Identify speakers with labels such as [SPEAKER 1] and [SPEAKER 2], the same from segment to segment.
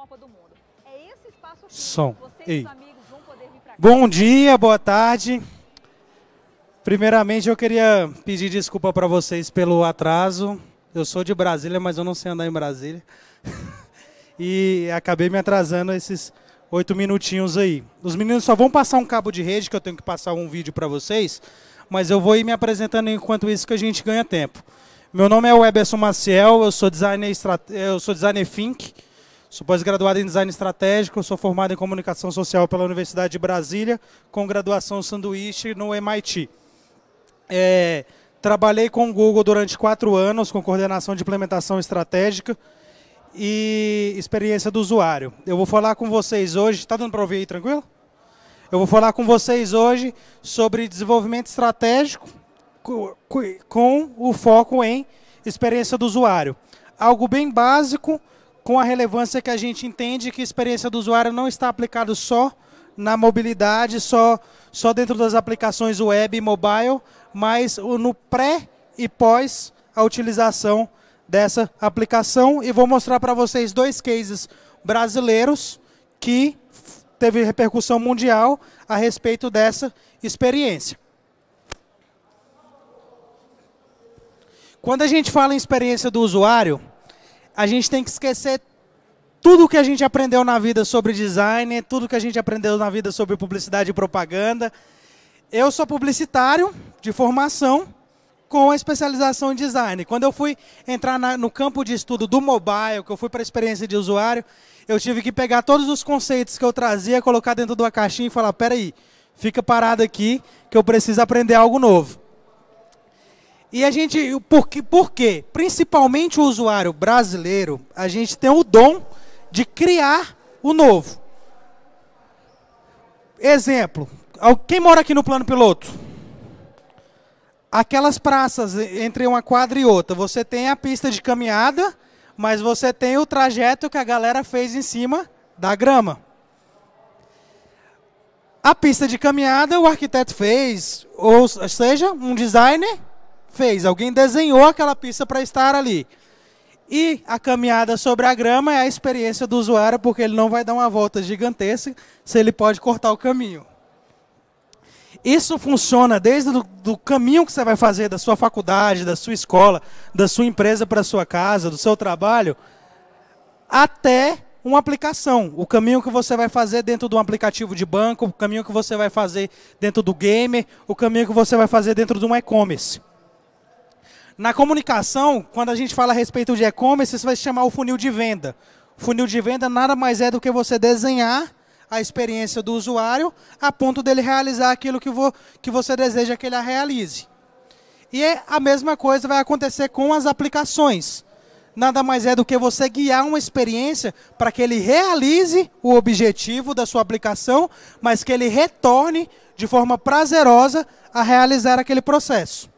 [SPEAKER 1] Copa do Mundo. É esse espaço aqui.
[SPEAKER 2] Som. Ei. Bom dia, boa tarde. Primeiramente, eu queria pedir desculpa para vocês pelo atraso. Eu sou de Brasília, mas eu não sei andar em Brasília. e acabei me atrasando esses oito minutinhos aí. Os meninos só vão passar um cabo de rede, que eu tenho que passar um vídeo para vocês, mas eu vou ir me apresentando enquanto isso que a gente ganha tempo. Meu nome é Weberson Maciel, eu sou designer, eu sou designer Think, sou pós-graduado em design estratégico, sou formado em comunicação social pela Universidade de Brasília, com graduação sanduíche no MIT. É, trabalhei com o Google durante quatro anos, com coordenação de implementação estratégica e experiência do usuário. Eu vou falar com vocês hoje, está dando para ouvir aí tranquilo? Eu vou falar com vocês hoje sobre desenvolvimento estratégico co- co- com o foco em experiência do usuário. Algo bem básico, com a relevância que a gente entende que a experiência do usuário não está aplicado só na mobilidade, só, só dentro das aplicações web e mobile, mas no pré e pós a utilização dessa aplicação. E vou mostrar para vocês dois cases brasileiros que teve repercussão mundial a respeito dessa experiência. Quando a gente fala em experiência do usuário, a gente tem que esquecer tudo que a gente aprendeu na vida sobre design, tudo que a gente aprendeu na vida sobre publicidade e propaganda. Eu sou publicitário de formação com a especialização em design. Quando eu fui entrar na- no campo de estudo do mobile, que eu fui para a experiência de usuário, eu tive que pegar todos os conceitos que eu trazia, colocar dentro de uma caixinha e falar: peraí, fica parado aqui, que eu preciso aprender algo novo. E a gente, por, quê? Principalmente o usuário brasileiro, a gente tem o dom de criar o novo. Exemplo, quem mora aqui no plano piloto? Aquelas praças entre uma quadra e outra, você tem a pista de caminhada, mas você tem o trajeto que a galera fez em cima da grama. A pista de caminhada o arquiteto fez, ou seja, um designer fez, alguém desenhou aquela pista para estar ali. E a caminhada sobre a grama é a experiência do usuário, porque ele não vai dar uma volta gigantesca se ele pode cortar o caminho. Isso funciona desde o do caminho que você vai fazer da sua faculdade, da sua escola, da sua empresa para sua casa, do seu trabalho, até uma aplicação. O caminho que você vai fazer dentro de um aplicativo de banco, o caminho que você vai fazer dentro do gamer, o caminho que você vai fazer dentro de um e-commerce. Na comunicação, quando a gente fala a respeito de e-commerce, isso vai se chamar o funil de venda. Funil de venda nada mais é do que você desenhar a experiência do usuário a ponto dele realizar aquilo que, vo, que você deseja que ele a realize. E é a mesma coisa vai acontecer com as aplicações. Nada mais é do que você guiar uma experiência para que ele realize o objetivo da sua aplicação, mas que ele retorne de forma prazerosa a realizar aquele processo.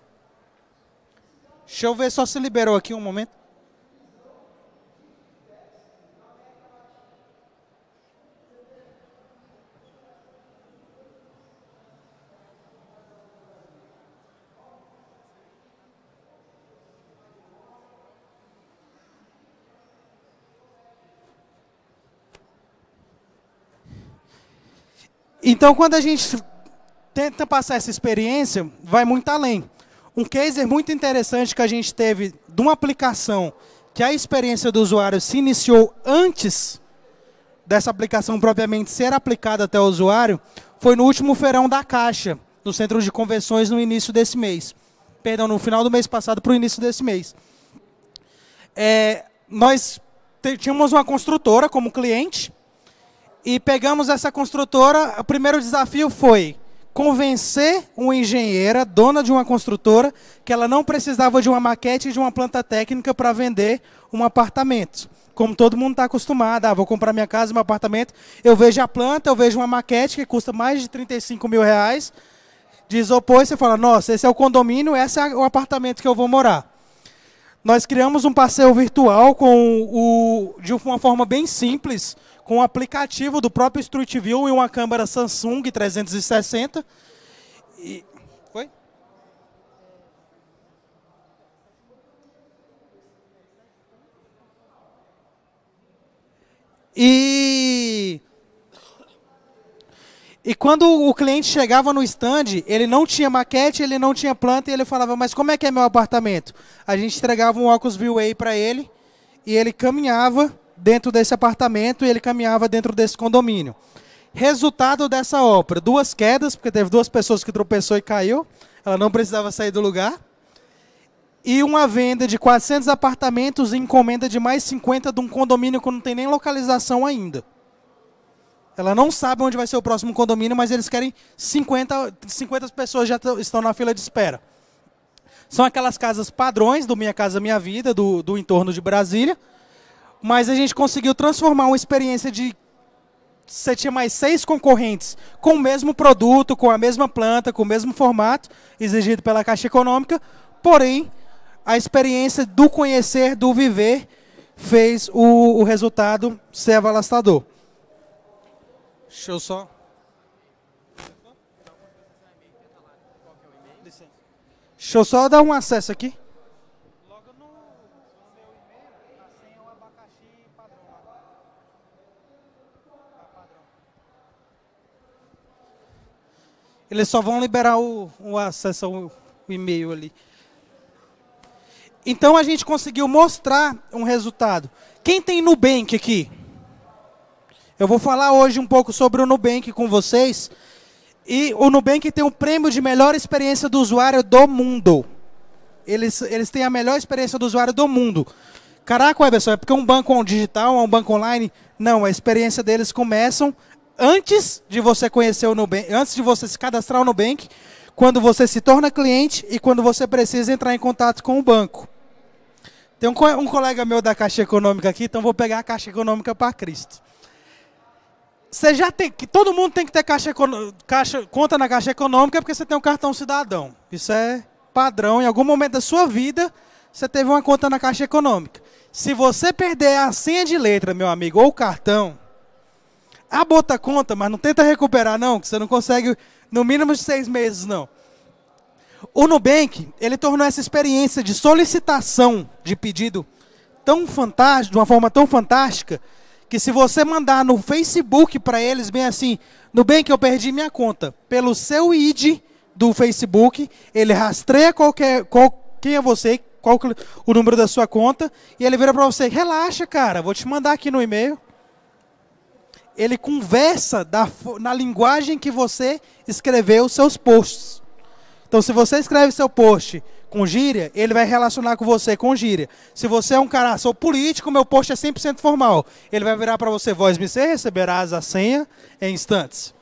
[SPEAKER 2] Deixa eu ver só se liberou aqui um momento. Então, quando a gente tenta passar essa experiência, vai muito além. Um case muito interessante que a gente teve de uma aplicação que a experiência do usuário se iniciou antes dessa aplicação propriamente ser aplicada até o usuário, foi no último feirão da Caixa, no Centro de Convenções, no início desse mês. Perdão, no final do mês passado para o início desse mês. É, nós tínhamos uma construtora como cliente, e pegamos essa construtora. O primeiro desafio foi convencer uma engenheira, dona de uma construtora, que ela não precisava de uma maquete e de uma planta técnica para vender um apartamento. Como todo mundo está acostumado, ah, vou comprar minha casa, meu apartamento, eu vejo a planta, eu vejo uma maquete que custa mais de 35 mil reais, de isopor, e você fala, nossa, esse é o condomínio, esse é o apartamento que eu vou morar. Nós criamos um passeio virtual com o, de uma forma bem simples, com o aplicativo do próprio Street View e uma câmera Samsung 360. E, foi? E e quando o cliente chegava no stand, ele não tinha maquete, ele não tinha planta e ele falava: "Mas como é que é meu apartamento?". A gente entregava um óculos Vieway para ele e ele caminhava dentro desse apartamento e ele caminhava dentro desse condomínio. Resultado dessa ópera, duas quedas, porque teve duas pessoas que tropeçou e caiu, ela não precisava sair do lugar. E uma venda de 400 apartamentos e encomenda de mais 50 de um condomínio que não tem nem localização ainda. Ela não sabe onde vai ser o próximo condomínio, mas eles querem 50, 50 pessoas já estão na fila de espera. São aquelas casas padrões do Minha Casa Minha Vida, do, do entorno de Brasília. Mas a gente conseguiu transformar uma experiência de você tinha mais seis concorrentes com o mesmo produto, com a mesma planta, com o mesmo formato, exigido pela Caixa Econômica, porém, a experiência do conhecer, do viver, fez o, o resultado ser avastador. Deixa eu só. Deixa eu só dar um acesso aqui. Logo no, no meu e-mail, a senha é o abacaxi padrão lá. Tá padrão. Eles só vão liberar o, o acesso ao e-mail ali. Então a gente conseguiu mostrar um resultado. Quem tem Nubank aqui? Eu vou falar hoje um pouco sobre o Nubank com vocês. E o Nubank tem o prêmio de melhor experiência do usuário do mundo. Eles, eles têm a melhor experiência do usuário do mundo. Caraca, Weberson, é porque um banco digital, um banco online? Não, a experiência deles começam antes de você conhecer o Nubank, antes de você se cadastrar no Nubank, quando você se torna cliente e quando você precisa entrar em contato com o banco. Tem um, um colega meu da Caixa Econômica aqui, então vou pegar a Caixa Econômica para Cristo. Você já tem que todo mundo tem que ter caixa, caixa, conta na Caixa Econômica porque você tem um cartão cidadão. Isso é padrão. Em algum momento da sua vida, você teve uma conta na Caixa Econômica. Se você perder a senha de letra, meu amigo, ou o cartão, a bota conta, mas não tenta recuperar não, que você não consegue no mínimo de seis meses não. O Nubank, ele tornou essa experiência de solicitação de pedido tão fantástica, de uma forma tão fantástica, que se você mandar no Facebook para eles, bem assim, que eu perdi minha conta, pelo seu ID do Facebook, ele rastreia qualquer, qual, quem é você, qual o número da sua conta, e ele vira para você, relaxa, cara, vou te mandar aqui no e-mail. Ele conversa da, na linguagem que você escreveu os seus posts. Então, se você escreve seu post com gíria, ele vai relacionar com você com gíria. Se você é um cara, sou político, meu post é 100% formal. Ele vai virar para você, voz me ser, receberás a senha em instantes.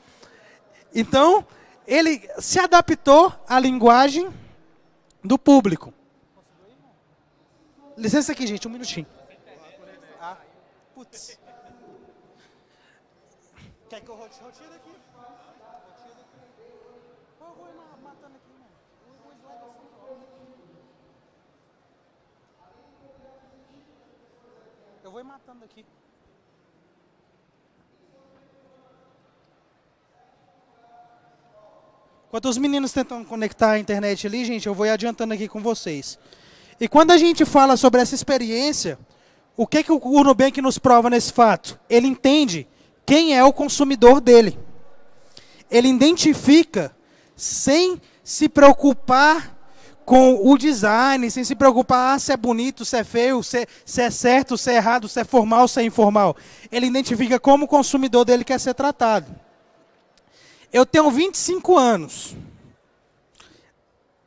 [SPEAKER 2] Então, ele se adaptou à linguagem do público. Licença aqui, gente, um minutinho. Ah, putz. Quer que eu retire aqui? Eu vou matando aqui, mano. Eu vou ir matando aqui. Enquanto os meninos tentam conectar a internet ali, gente, eu vou ir adiantando aqui com vocês. E quando a gente fala sobre essa experiência, o que, que o Nubank nos prova nesse fato? Ele entende quem é o consumidor dele. Ele identifica sem se preocupar com o design, sem se preocupar ah, se é bonito, se é feio, se, se, é certo, se é errado, se é formal, se é informal. Ele identifica como o consumidor dele quer ser tratado. Eu tenho 25 anos.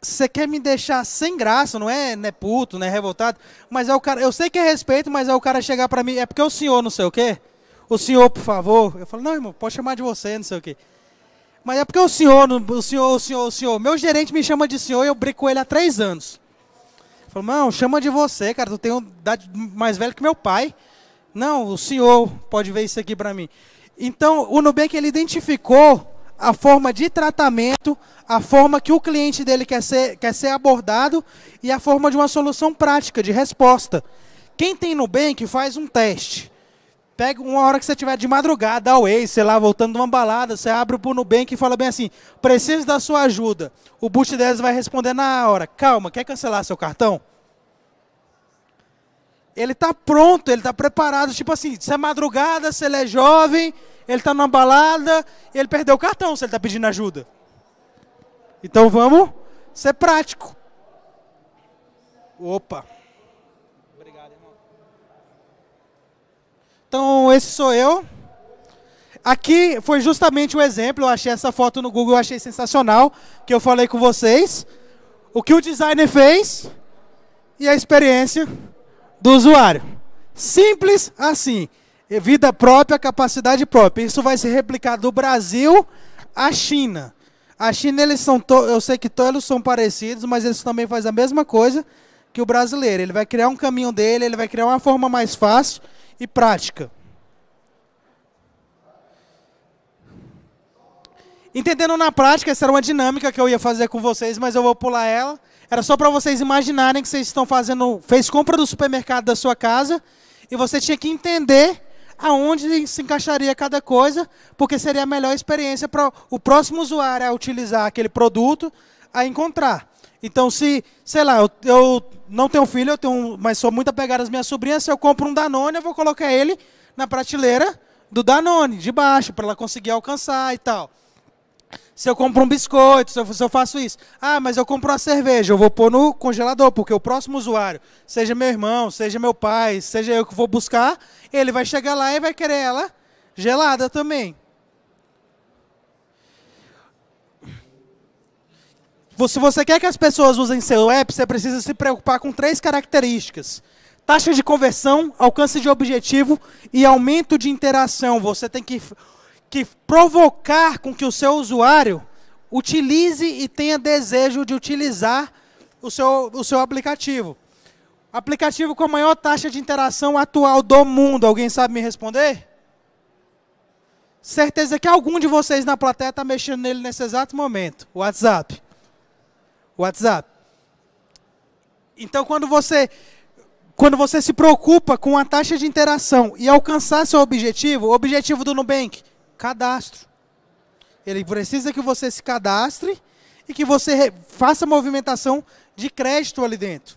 [SPEAKER 2] Você quer me deixar sem graça, não é, não é puto, não é revoltado, mas é o cara, eu sei que é respeito, mas é o cara chegar para mim, é porque o senhor não sei o quê. O senhor, por favor. Eu falo: "Não, irmão, pode chamar de você, não sei o quê". Mas é porque o senhor, o senhor, o senhor, o senhor. Meu gerente me chama de senhor e eu brinco com ele há três anos. Falou, não, chama de você, cara. Tu tem idade mais velha que meu pai. Não, o senhor pode ver isso aqui para mim. Então, o Nubank ele identificou a forma de tratamento, a forma que o cliente dele quer ser, quer ser abordado e a forma de uma solução prática, de resposta. Quem tem Nubank faz um teste. Pega uma hora que você estiver de madrugada, ao Waze, sei lá, voltando de uma balada, você abre o Nubank e fala bem assim, preciso da sua ajuda. O Boost 10 vai responder na hora, calma, quer cancelar seu cartão? Ele está pronto, ele está preparado. Tipo assim, se é madrugada, se ele é jovem, ele está numa balada, ele perdeu o cartão se ele está pedindo ajuda. Então vamos ser prático. Opa. Obrigado, irmão. Então, esse sou eu. Aqui foi justamente o exemplo. Eu achei essa foto no Google, eu achei sensacional. Que eu falei com vocês. O que o designer fez e a experiência do usuário. Simples assim. Vida própria, capacidade própria. Isso vai ser replicado do Brasil à China. A China, eles são eu sei que todos são parecidos, mas eles também fazem a mesma coisa que o brasileiro. Ele vai criar um caminho dele, ele vai criar uma forma mais fácil e prática. Entendendo na prática, essa era uma dinâmica que eu ia fazer com vocês, mas eu vou pular ela. Era só para vocês imaginarem que vocês estão fazendo, fez compra do supermercado da sua casa e você tinha que entender aonde se encaixaria cada coisa, porque seria a melhor experiência para o próximo usuário a utilizar aquele produto a encontrar. Então, se, sei lá, eu, eu não tenho filho, eu tenho, mas sou muito apegado às minhas sobrinhas, se eu compro um Danone, eu vou colocar ele na prateleira do Danone, de baixo, para ela conseguir alcançar e tal. Se eu compro um biscoito, se eu, se eu, faço isso. Ah, mas eu compro uma cerveja, eu vou pôr no congelador, porque o próximo usuário, seja meu irmão, seja meu pai, seja eu que vou buscar, ele vai chegar lá e vai querer ela gelada também. Se você quer que as pessoas usem seu app, você precisa se preocupar com três características. Taxa de conversão, alcance de objetivo e aumento de interação. Você tem que que provocar com que o seu usuário utilize e tenha desejo de utilizar o seu, o seu aplicativo. Aplicativo com a maior taxa de interação atual do mundo. Alguém sabe me responder? Certeza que algum de vocês na plateia está mexendo nele nesse exato momento. WhatsApp. WhatsApp. Então, quando você, quando você se preocupa com a taxa de interação e alcançar seu objetivo, o objetivo do Nubank cadastro. Ele precisa que você se cadastre e que você faça movimentação de crédito ali dentro.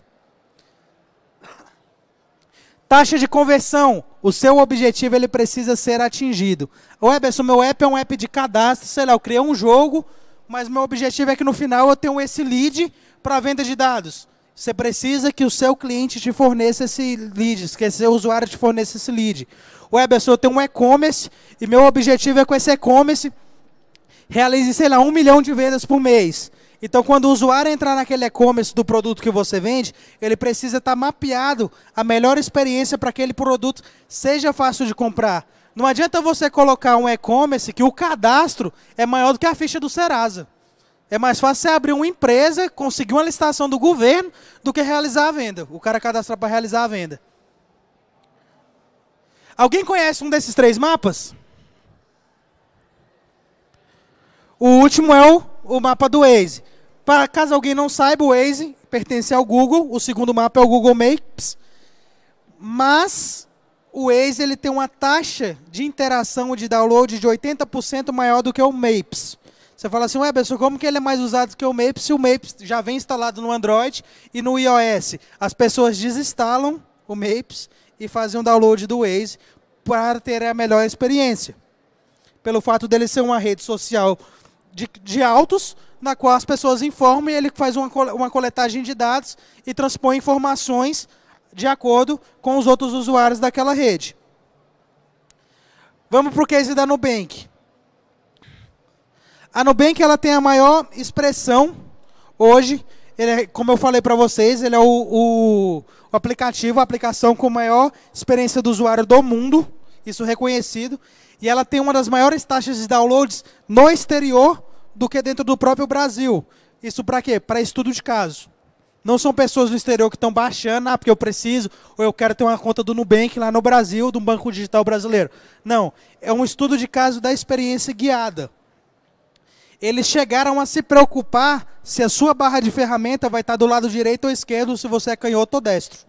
[SPEAKER 2] Taxa de conversão. O seu objetivo ele precisa ser atingido. O Eberson, meu app é um app de cadastro, sei lá, eu criei um jogo, mas meu objetivo é que no final eu tenha esse lead para venda de dados. Você precisa que o seu cliente te forneça esse lead, que seu usuário te forneça esse lead. Weberson, eu tenho um e-commerce e meu objetivo é com esse e-commerce realize, sei lá, um milhão de vendas por mês. Então, quando o usuário entrar naquele e-commerce do produto que você vende, ele precisa estar mapeado a melhor experiência para que aquele produto seja fácil de comprar. Não adianta você colocar um e-commerce que o cadastro é maior do que a ficha do Serasa. É mais fácil você abrir uma empresa, conseguir uma licitação do governo, do que realizar a venda. O cara cadastrar para realizar a venda. Alguém conhece um desses três mapas? O último é o, o mapa do Waze. Para caso alguém não saiba, o Waze pertence ao Google. O segundo mapa é o Google Maps. Mas o Waze ele tem uma taxa de interação de download de 80% maior do que o Maps. Você fala assim, ué, pessoal, como que ele é mais usado que o Maps se o Maps já vem instalado no Android e no iOS? As pessoas desinstalam o Maps e fazem um download do Waze para ter a melhor experiência. Pelo fato dele ser uma rede social de, de autos, na qual as pessoas informam e ele faz uma, uma coletagem de dados e transpõe informações de acordo com os outros usuários daquela rede. Vamos para o case da Nubank. A Nubank ela tem a maior expressão hoje. É, como eu falei para vocês, ele é o, o, o, aplicativo, a aplicação com maior experiência do usuário do mundo, isso reconhecido. E ela tem uma das maiores taxas de downloads no exterior do que dentro do próprio Brasil. Isso para quê? Para estudo de caso. Não são pessoas no exterior que estão baixando, ah, porque eu preciso, ou eu quero ter uma conta do Nubank lá no Brasil, do Banco Digital Brasileiro. Não, é um estudo de caso da experiência guiada eles chegaram a se preocupar se a sua barra de ferramenta vai estar do lado direito ou esquerdo, se você é canhoto ou destro.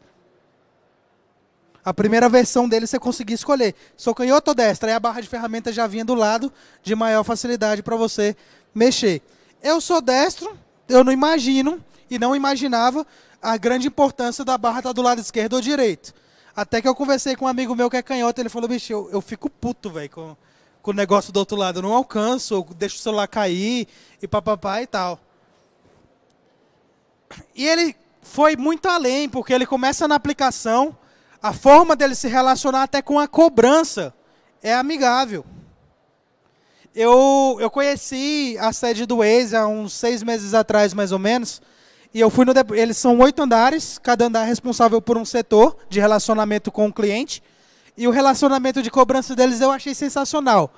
[SPEAKER 2] A primeira versão dele você conseguia escolher. Sou canhoto ou destro, aí a barra de ferramenta já vinha do lado de maior facilidade para você mexer. Eu sou destro, eu não imagino e não imaginava a grande importância da barra estar do lado esquerdo ou direito. Até que eu conversei com um amigo meu que é canhoto, ele falou, bicho, eu, eu fico puto, velho, com, com o negócio do outro lado. Eu não alcanço, eu deixo o celular cair e papapá e tal. E ele foi muito além, porque ele começa na aplicação, a forma dele se relacionar até com a cobrança é amigável. Eu, eu conheci a sede do Waze há uns seis meses atrás, mais ou menos, e eu fui no. Eles são oito andares, cada andar é responsável por um setor de relacionamento com o cliente. E o relacionamento de cobrança deles eu achei sensacional.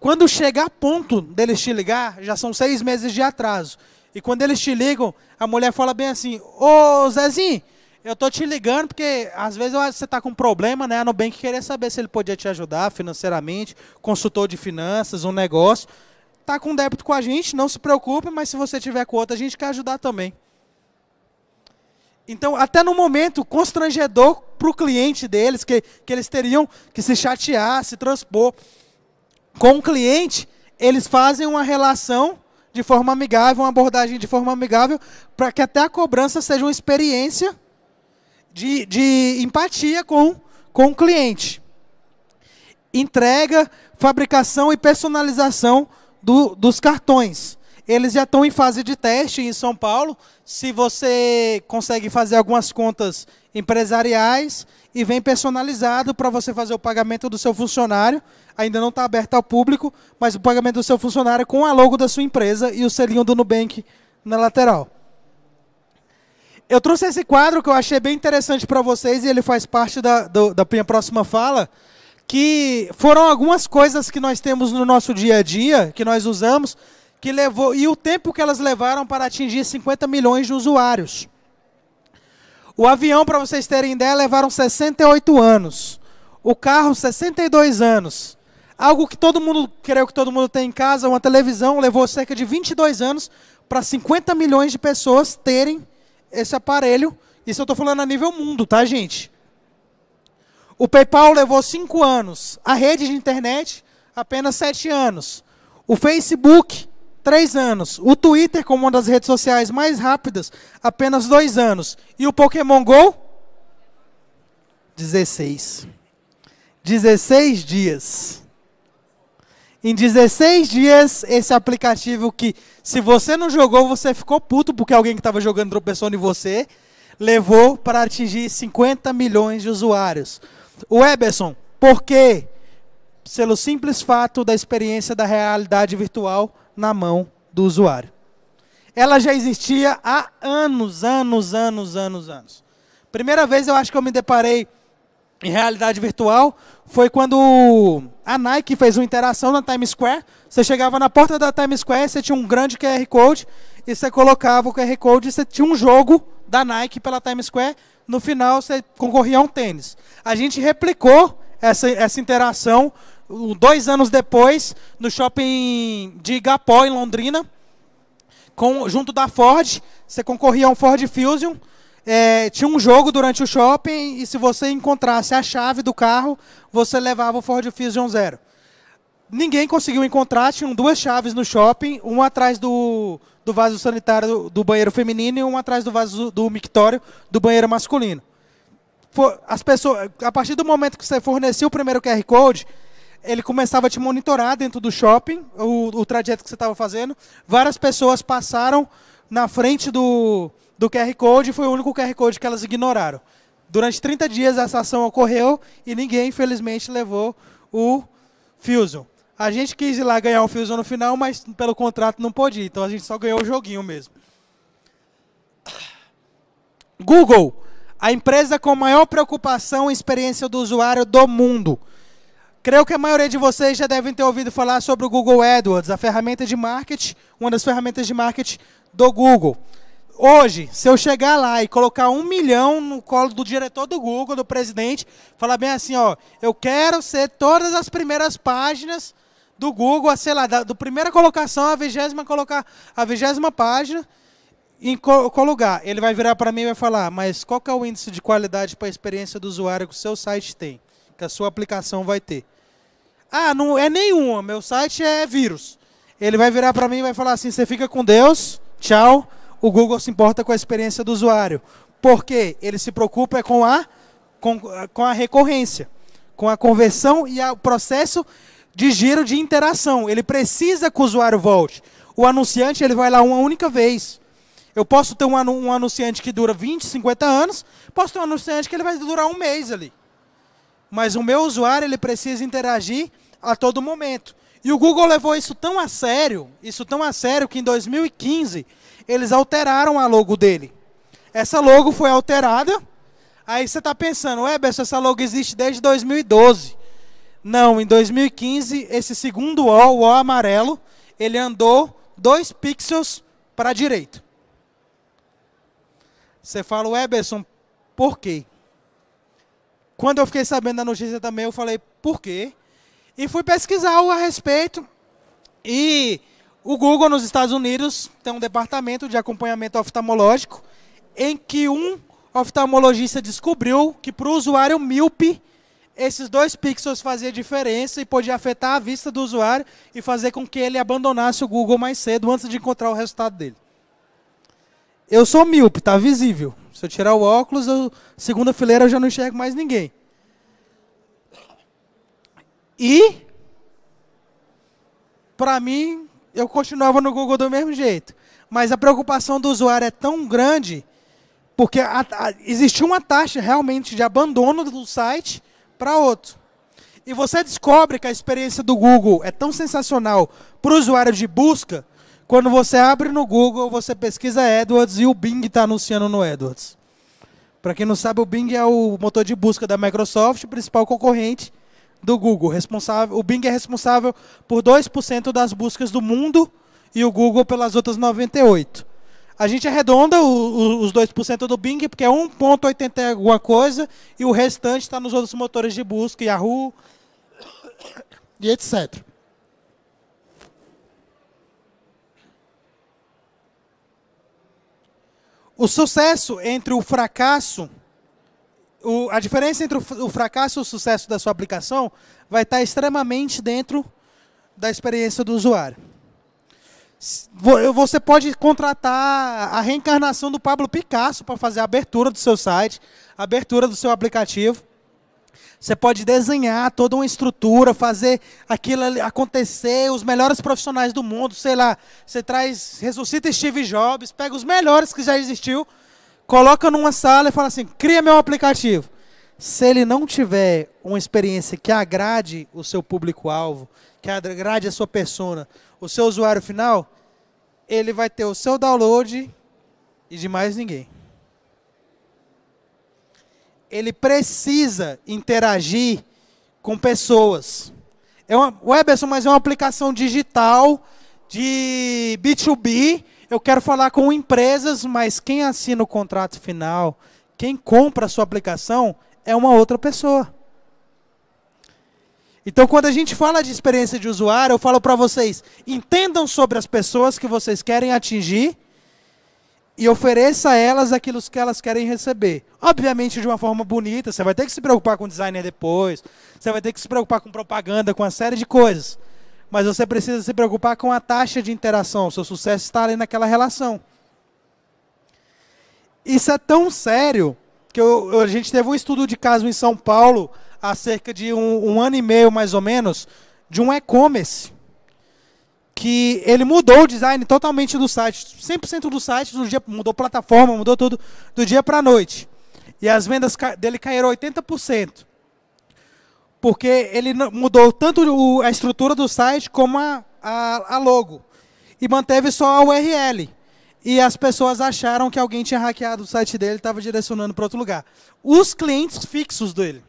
[SPEAKER 2] Quando chega a ponto deles te ligar, já são seis meses de atraso. E quando eles te ligam, a mulher fala bem assim: Ô Zezinho, eu tô te ligando porque às vezes você tá com um problema, né? A Nubank queria saber se ele podia te ajudar financeiramente, consultor de finanças, um negócio. Tá com débito com a gente, não se preocupe, mas se você tiver com outra, a gente quer ajudar também. Então, até no momento constrangedor para o cliente deles, que, que eles teriam que se chatear, se transpor com o cliente, eles fazem uma relação de forma amigável, uma abordagem de forma amigável, para que até a cobrança seja uma experiência de, de empatia com, com o cliente. Entrega, fabricação e personalização do, dos cartões. Eles já estão em fase de teste em São Paulo. Se você consegue fazer algumas contas empresariais e vem personalizado para você fazer o pagamento do seu funcionário. Ainda não está aberto ao público, mas o pagamento do seu funcionário com a logo da sua empresa e o selinho do Nubank na lateral. Eu trouxe esse quadro que eu achei bem interessante para vocês e ele faz parte da, do, da minha próxima fala, que foram algumas coisas que nós temos no nosso dia a dia, que nós usamos, que levou e o tempo que elas levaram para atingir 50 milhões de usuários. O avião, para vocês terem ideia, levaram 68 anos. O carro, 62 anos. Algo que todo mundo, creio que todo mundo tem em casa, uma televisão, levou cerca de 22 anos para 50 milhões de pessoas terem esse aparelho. Isso eu estou falando a nível mundo, tá, gente? O PayPal levou 5 anos. A rede de internet, apenas 7 anos. O Facebook, três anos. O Twitter, como uma das redes sociais mais rápidas, apenas dois anos. E o Pokémon Go? 16. 16 dias. Em 16 dias, esse aplicativo que, se você não jogou, você ficou puto porque alguém que estava jogando tropeçou em você, levou para atingir 50 milhões de usuários. O Eberson, por quê? Pelo simples fato da experiência da realidade virtual na mão do usuário. Ela já existia há anos, anos, anos, anos, anos. Primeira vez eu acho que eu me deparei em realidade virtual foi quando a Nike fez uma interação na Times Square. Você chegava na porta da Times Square, você tinha um grande QR Code e você colocava o QR Code e você tinha um jogo da Nike pela Times Square. No final, você concorria a um tênis. A gente replicou essa, essa interação dois anos depois, no shopping de Igapó, em Londrina, com, junto da Ford, você concorria a um Ford Fusion. É, tinha um jogo durante o shopping e se você encontrasse a chave do carro, você levava o Ford Fusion Zero. Ninguém conseguiu encontrar, tinham duas chaves no shopping, uma atrás do, do vaso sanitário do, do banheiro feminino e uma atrás do vaso do, mictório do banheiro masculino. As pessoas, a partir do momento que você forneceu o primeiro QR Code, ele começava a te monitorar dentro do shopping, o, o trajeto que você estava fazendo. Várias pessoas passaram na frente do, do QR Code e foi o único QR Code que elas ignoraram. Durante 30 dias essa ação ocorreu e ninguém, infelizmente, levou o Fusion. A gente quis ir lá ganhar o Fusion no final, mas pelo contrato não pôde ir, então a gente só ganhou o joguinho mesmo. Google, a empresa com maior preocupação e experiência do usuário do mundo. Creio que a maioria de vocês já devem ter ouvido falar sobre o Google AdWords, a ferramenta de marketing, uma das ferramentas de marketing do Google. Hoje, se eu chegar lá e colocar um milhão no colo do diretor do Google, do presidente, falar bem assim, ó, eu quero ser todas as primeiras páginas do Google, sei lá, da do primeira colocação à vigésima colocar a vigésima página em qual lugar? Ele vai virar para mim e vai falar, mas qual que é o índice de qualidade para a experiência do usuário que o seu site tem, que a sua aplicação vai ter? Ah, não é nenhuma, meu site é vírus. Ele vai virar para mim e vai falar assim: você fica com Deus, tchau. O Google se importa com a experiência do usuário. Por quê? Ele se preocupa com a com, com a recorrência, com a conversão e o processo de giro de interação. Ele precisa que o usuário volte. O anunciante ele vai lá uma única vez. Eu posso ter um, um anunciante que dura 20, 50 anos, posso ter um anunciante que ele vai durar um mês ali. Mas o meu usuário ele precisa interagir a todo momento. E o Google levou isso tão a sério, isso tão a sério que em 2015 eles alteraram a logo dele. Essa logo foi alterada. Aí você está pensando, Besso, essa logo existe desde 2012. Não, em 2015, esse segundo O, o O amarelo, ele andou dois pixels para a direita. Você fala, Eberson, por quê? Quando eu fiquei sabendo da notícia também, eu falei, por quê? E fui pesquisar a respeito. E o Google nos Estados Unidos tem um departamento de acompanhamento oftalmológico em que um oftalmologista descobriu que para o usuário míope esses dois pixels faziam diferença e podia afetar a vista do usuário e fazer com que ele abandonasse o Google mais cedo antes de encontrar o resultado dele. Eu sou míope, tá visível. Se eu tirar o óculos, eu, segunda fileira eu já não enxergo mais ninguém. E, para mim, eu continuava no Google do mesmo jeito. Mas a preocupação do usuário é tão grande, porque a, a, existiu uma taxa realmente de abandono do site para outro. E você descobre que a experiência do Google é tão sensacional para o usuário de busca, quando você abre no Google, você pesquisa Edwards e o Bing está anunciando no Edwards. Para quem não sabe, o Bing é o motor de busca da Microsoft, principal concorrente do Google. Responsável, o Bing é responsável por 2% das buscas do mundo e o Google pelas outras 98%. A gente arredonda o, o, os 2% do Bing, porque é 1,80 alguma coisa, e o restante está nos outros motores de busca, Yahoo e etc. O sucesso entre o fracasso o, a diferença entre o, o fracasso e o sucesso da sua aplicação vai estar extremamente dentro da experiência do usuário. Você pode contratar a reencarnação do Pablo Picasso para fazer a abertura do seu site, a abertura do seu aplicativo. Você pode desenhar toda uma estrutura, fazer aquilo acontecer, os melhores profissionais do mundo, sei lá. Você traz, ressuscita Steve Jobs, pega os melhores que já existiu, coloca numa sala e fala assim: cria meu aplicativo. Se ele não tiver uma experiência que agrade o seu público-alvo, que agrade a sua persona, o seu usuário final, ele vai ter o seu download e de mais ninguém. Ele precisa interagir com pessoas. É uma, Weberson, mas é uma aplicação digital de B2B eu quero falar com empresas, mas quem assina o contrato final, quem compra a sua aplicação, é uma outra pessoa. Então, quando a gente fala de experiência de usuário, eu falo para vocês: entendam sobre as pessoas que vocês querem atingir e ofereça a elas aquilo que elas querem receber. Obviamente, de uma forma bonita, você vai ter que se preocupar com o designer depois, você vai ter que se preocupar com propaganda, com uma série de coisas mas você precisa se preocupar com a taxa de interação. O seu sucesso está ali naquela relação. Isso é tão sério que eu, a gente teve um estudo de caso em São Paulo há cerca de um, um ano e meio, mais ou menos, de um e-commerce que ele mudou o design totalmente do site, 100% do site, do dia, mudou plataforma, mudou tudo do dia para a noite. E as vendas dele caíram 80% porque ele mudou tanto a estrutura do site como a, a, a, logo. E manteve só a URL. E as pessoas acharam que alguém tinha hackeado o site dele e estava direcionando para outro lugar. Os clientes fixos dele.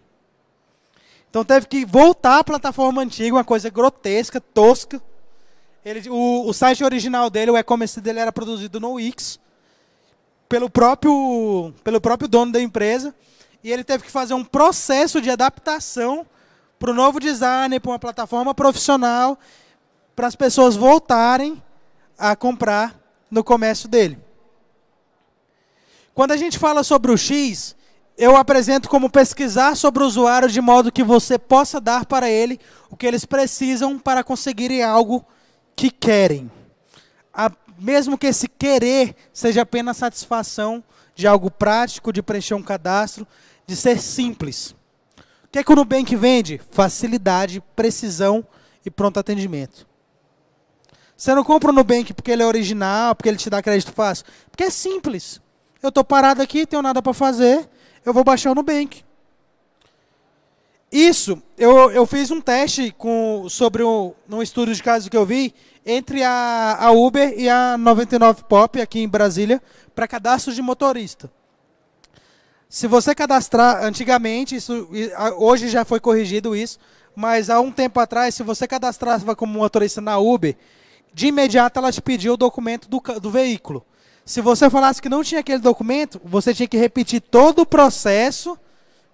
[SPEAKER 2] Então teve que voltar à plataforma antiga, uma coisa grotesca, tosca. Ele, o, o site original dele, o e-commerce dele era produzido no Wix, pelo próprio, pelo próprio dono da empresa. E ele teve que fazer um processo de adaptação para o novo design, para uma plataforma profissional, para as pessoas voltarem a comprar no comércio dele. Quando a gente fala sobre o X, eu apresento como pesquisar sobre o usuário de modo que você possa dar para ele o que eles precisam para conseguirem algo que querem. A, mesmo que esse querer seja apenas satisfação de algo prático, de preencher um cadastro, de ser simples. Que, é que o Nubank vende? Facilidade, precisão e pronto atendimento. Você não compra o Nubank porque ele é original, porque ele te dá crédito fácil. Porque é simples. Eu estou parado aqui, tenho nada para fazer, eu vou baixar o Nubank. Isso, eu, eu fiz um teste com, sobre um, um estudo de caso que eu vi entre a, a Uber e a 99 Pop aqui em Brasília para cadastro de motorista. Se você cadastrar antigamente, isso, hoje já foi corrigido isso, mas há um tempo atrás, se você cadastrava como motorista na Uber, de imediato ela te pediu o documento do, do veículo. Se você falasse que não tinha aquele documento, você tinha que repetir todo o processo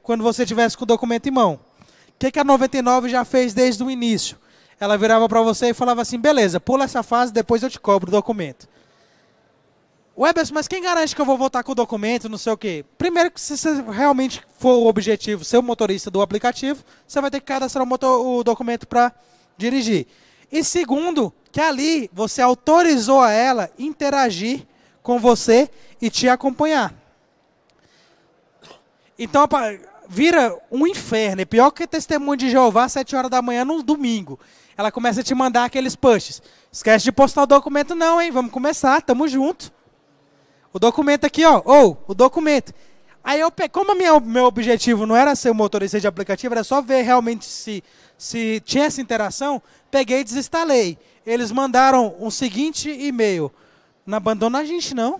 [SPEAKER 2] quando você tivesse com o documento em mão. O que, que a 99 já fez desde o início? Ela virava para você e falava assim: beleza, pula essa fase, depois eu te cobro o documento. Webers, mas quem garante que eu vou voltar com o documento, não sei o quê? Primeiro, que se você realmente for o objetivo ser o motorista do aplicativo, você vai ter que cadastrar o, motor, o documento para dirigir. E segundo, que ali você autorizou a ela interagir com você e te acompanhar. Então, vira um inferno. É pior que testemunho de Jeová às 7 horas da manhã no domingo. Ela começa a te mandar aqueles pushes. Esquece de postar o documento não, hein? Vamos começar, tamo junto. O documento aqui, ó. Ou, oh, o documento. Aí eu, como minha, meu objetivo não era ser motorista de aplicativo, era só ver realmente se, se tinha essa interação, peguei e desinstalei. Eles mandaram um seguinte e-mail. Não abandona a gente, não.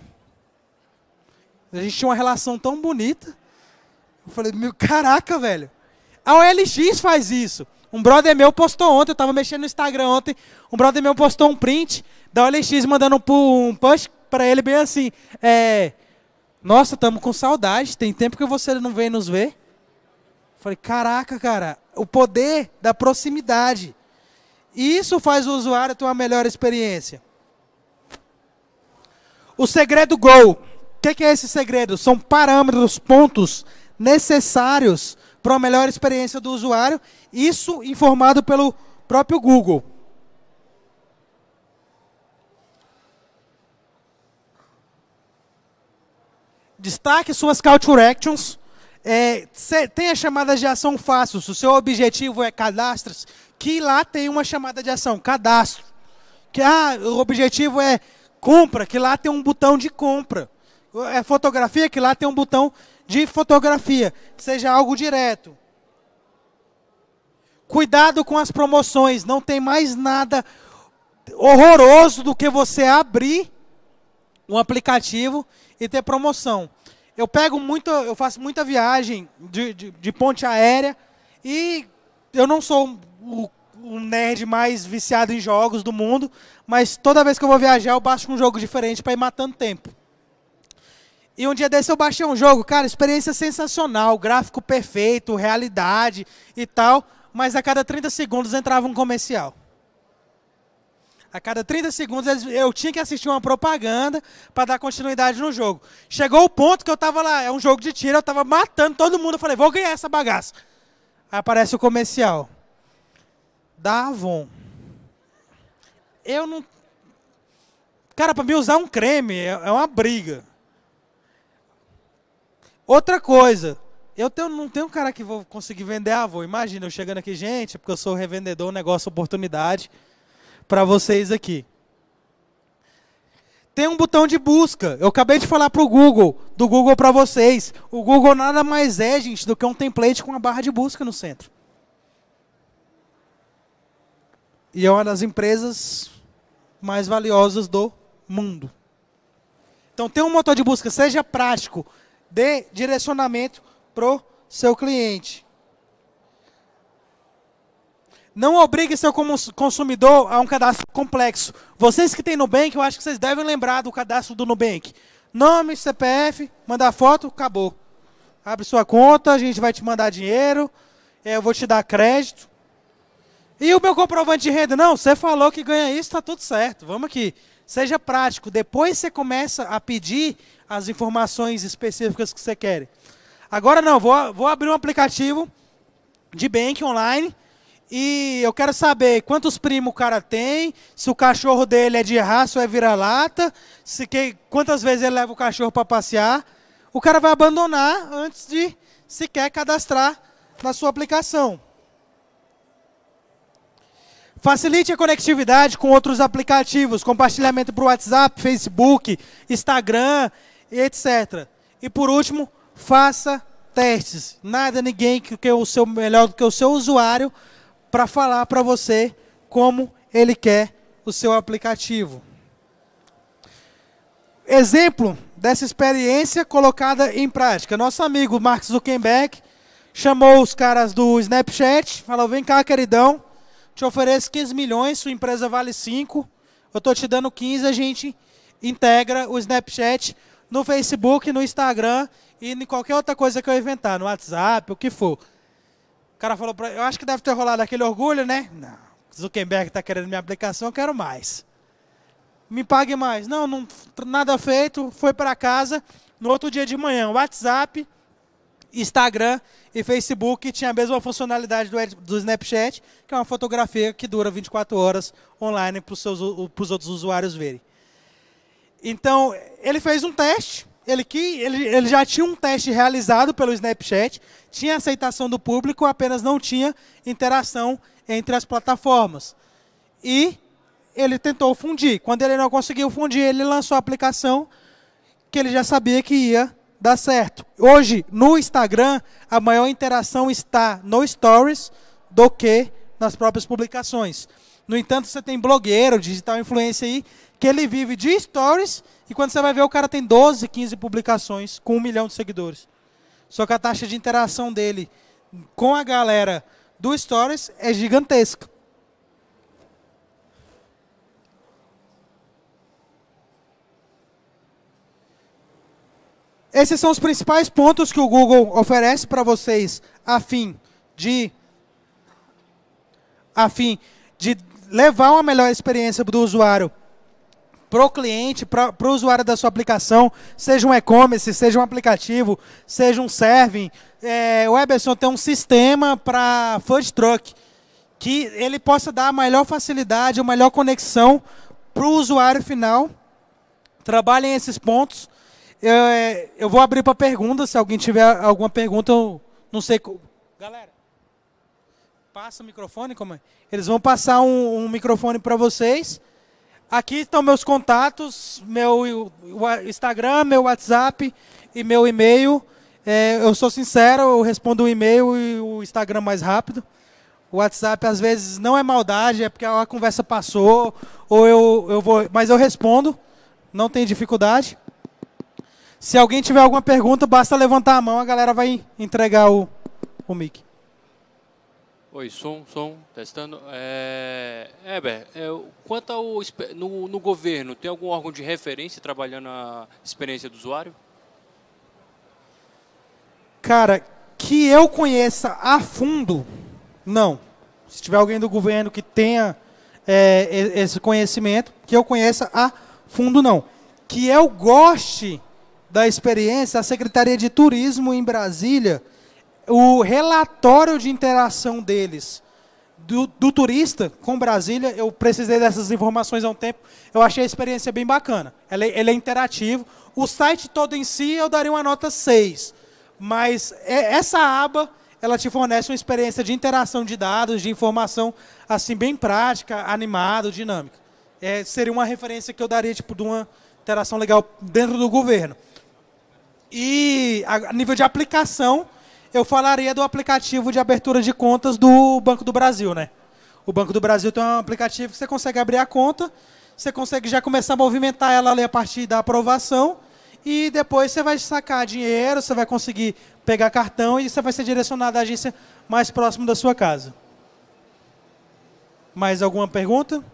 [SPEAKER 2] A gente tinha uma relação tão bonita. Eu falei, meu, caraca, velho. A OLX faz isso. Um brother meu postou ontem, eu estava mexendo no Instagram ontem, um brother meu postou um print da OLX mandando um push para ele bem assim, é, nossa, estamos com saudade, tem tempo que você não vem nos ver. Falei, caraca, cara, o poder da proximidade. Isso faz o usuário ter uma melhor experiência. O segredo Go. O que, que é esse segredo? São parâmetros, pontos necessários para uma melhor experiência do usuário. Isso informado pelo próprio Google. Destaque suas call to actions. É, tenha chamadas de ação fáceis. Se o seu objetivo é cadastros, que lá tem uma chamada de ação, cadastro. Que ah, o objetivo é compra, que lá tem um botão de compra. É fotografia, que lá tem um botão de fotografia. Seja algo direto. Cuidado com as promoções, não tem mais nada horroroso do que você abrir um aplicativo e ter promoção. Eu pego muito, eu faço muita viagem de, de, de ponte aérea e eu não sou o, o, nerd mais viciado em jogos do mundo, mas toda vez que eu vou viajar eu baixo um jogo diferente para ir matando tempo. E um dia desse eu baixei um jogo, cara, experiência sensacional, gráfico perfeito, realidade e tal, mas a cada 30 segundos entrava um comercial. A cada 30 segundos eu tinha que assistir uma propaganda para dar continuidade no jogo. Chegou o ponto que eu estava lá, é um jogo de tiro, eu estava matando todo mundo. Eu falei, vou ganhar essa bagaça. Aí aparece o comercial. Da Avon. Eu não. Cara, para me usar um creme é, é uma briga. Outra coisa, eu tenho, não tenho um cara que vou conseguir vender Avon. Imagina eu chegando aqui, gente, porque eu sou revendedor, negócio, oportunidade para vocês aqui. Tem um botão de busca. Eu acabei de falar para o Google, do Google para vocês. O Google nada mais é, gente, do que um template com uma barra de busca no centro. E é uma das empresas mais valiosas do mundo. Então, tem um motor de busca, seja prático, dê direcionamento para o seu cliente. Não obrigue seu consumidor a um cadastro complexo. Vocês que têm Nubank, eu acho que vocês devem lembrar do cadastro do Nubank. Nome, CPF, mandar foto, acabou. Abre sua conta, a gente vai te mandar dinheiro, eu vou te dar crédito. E o meu comprovante de renda? Não, você falou que ganha isso, está tudo certo. Vamos aqui. Seja prático. Depois você começa a pedir as informações específicas que você quer. Agora não, vou, vou abrir um aplicativo de bank online e eu quero saber quantos primos o cara tem, se o cachorro dele é de raça ou é vira-lata, se que, quantas vezes ele leva o cachorro para passear. O cara vai abandonar antes de se quer cadastrar na sua aplicação. Facilite a conectividade com outros aplicativos, compartilhamento para o WhatsApp, Facebook, Instagram, etc. E por último, faça testes. Nada, ninguém que o seu melhor do que o seu usuário para falar para você como ele quer o seu aplicativo. Exemplo dessa experiência colocada em prática. Nosso amigo Mark Zuckerberg chamou os caras do Snapchat, falou: "Vem cá, queridão, te ofereço 15 milhões, sua empresa vale 5. Eu estou te dando 15, a gente integra o Snapchat no Facebook, no Instagram e em qualquer outra coisa que eu inventar, no WhatsApp, o que for. Cara falou para eu acho que deve ter rolado aquele orgulho, né? Não, Zuckerberg está querendo minha aplicação, eu quero mais. Me pague mais. Não, não nada feito, foi para casa. No outro dia de manhã, WhatsApp, Instagram e Facebook tinha a mesma funcionalidade do, do Snapchat, que é uma fotografia que dura 24 horas online para os outros usuários verem. Então, ele fez um teste, ele, que, ele, ele já tinha um teste realizado pelo Snapchat, tinha aceitação do público, apenas não tinha interação entre as plataformas. E ele tentou fundir. Quando ele não conseguiu fundir, ele lançou a aplicação que ele já sabia que ia dá certo. Hoje, no Instagram, a maior interação está no Stories do que nas próprias publicações. No entanto, você tem blogueiro, digital influencer aí, que ele vive de Stories, e quando você vai ver, o cara tem 12, 15 publicações com um milhão de seguidores. Só que a taxa de interação dele com a galera do Stories é gigantesca. Esses são os principais pontos que o Google oferece para vocês a fim de a fim de levar uma melhor experiência do usuário para o cliente, para o usuário da sua aplicação, seja um e-commerce, seja um aplicativo, seja um serving. É, o Eberson tem um sistema para food truck que ele possa dar a melhor facilidade, a melhor conexão para o usuário final. Trabalhem esses pontos eu, é, eu vou abrir para perguntas. Se alguém tiver alguma pergunta, eu não sei. Galera, passa o microfone. Como é? Eles vão passar um, um microfone para vocês. Aqui estão meus contatos, meu Instagram, meu WhatsApp e meu e-mail. É, eu sou sincero, eu respondo o e-mail e o Instagram mais rápido. O WhatsApp às vezes não é maldade, é porque a conversa passou, ou eu, eu vou, mas eu respondo, não tem dificuldade. Se alguém tiver alguma pergunta, basta levantar a mão, a galera vai entregar o, o mic.
[SPEAKER 3] Oi, som, som, testando. É, Eber, é, quanto ao no, no governo, tem algum órgão de referência trabalhando a experiência do usuário?
[SPEAKER 2] Cara, que eu conheça a fundo, não. Se tiver alguém do governo que tenha é, esse conhecimento, que eu conheça a fundo, não. Que eu goste da experiência, a Secretaria de Turismo em Brasília, o relatório de interação deles do, do, turista com Brasília, eu precisei dessas informações há um tempo, eu achei a experiência bem bacana. Ele, ele é interativo. O site todo em si eu daria uma nota 6, mas é, essa aba ela te fornece uma experiência de interação de dados, de informação assim bem prática, animada, dinâmica. É, seria uma referência que eu daria tipo de uma interação legal dentro do governo. E a nível de aplicação, eu falaria do aplicativo de abertura de contas do Banco do Brasil, né? O Banco do Brasil tem um aplicativo que você consegue abrir a conta, você consegue já começar a movimentar ela ali a partir da aprovação e depois você vai sacar dinheiro, você vai conseguir pegar cartão e você vai ser direcionado à agência mais próxima da sua casa. Mais alguma pergunta?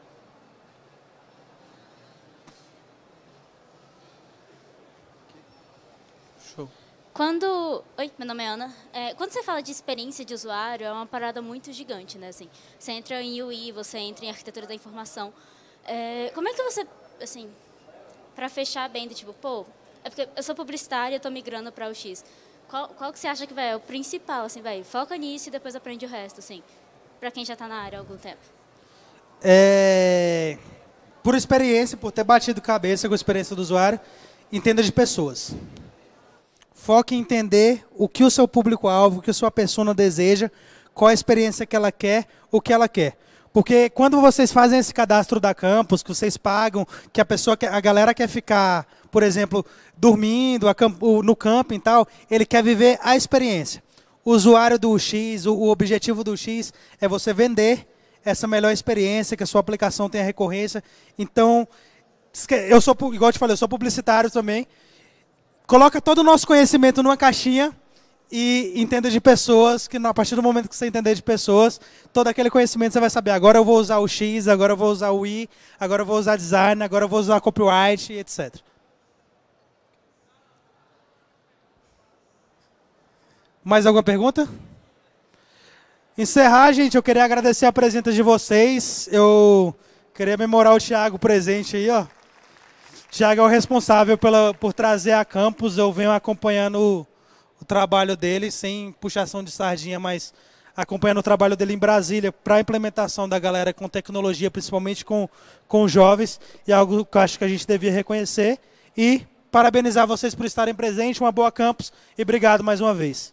[SPEAKER 4] Quando. Oi, meu nome é Ana. É, quando você fala de experiência de usuário, é uma parada muito gigante, né? Assim, você entra em UI, você entra em arquitetura da informação. É, como é que você, assim, para fechar bem, do tipo, pô, é porque eu sou publicitária, eu estou migrando para o X. Qual, qual que você acha que vai, é o principal, assim, vai, foca nisso e depois aprende o resto, assim, para quem já está na área há algum tempo?
[SPEAKER 2] É, por experiência, por ter batido cabeça com a experiência do usuário, entenda de pessoas Foque em entender o que o seu público-alvo, o que a sua persona deseja, qual a experiência que ela quer, o que ela quer. Porque quando vocês fazem esse cadastro da campus, que vocês pagam, que a pessoa, a galera quer ficar, por exemplo, dormindo no camping e tal, ele quer viver a experiência. O usuário do X, o objetivo do X é você vender essa melhor experiência, que a sua aplicação tenha recorrência. Então, eu sou, igual eu te falei, eu sou publicitário também. Coloca todo o nosso conhecimento numa caixinha e entenda de pessoas, que a partir do momento que você entender de pessoas, todo aquele conhecimento você vai saber, agora eu vou usar o X, agora eu vou usar o Y, agora eu vou usar design, agora eu vou usar copyright, etc. Mais alguma pergunta? Encerrar, gente, eu queria agradecer a presença de vocês. Eu queria memorar o Thiago presente aí, ó. Tiago é o responsável pela, por trazer a campus. Eu venho acompanhando o, o trabalho dele, sem puxação de sardinha, mas acompanhando o trabalho dele em Brasília para a implementação da galera com tecnologia, principalmente com, com jovens, e é algo que eu acho que a gente devia reconhecer. E parabenizar vocês por estarem presentes, uma boa campus e obrigado mais uma vez.